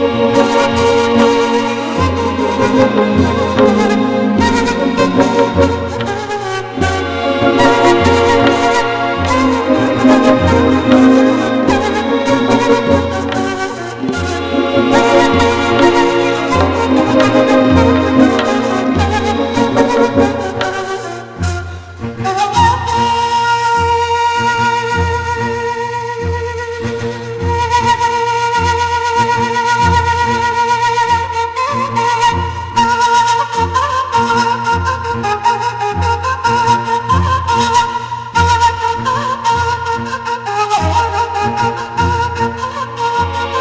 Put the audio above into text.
Música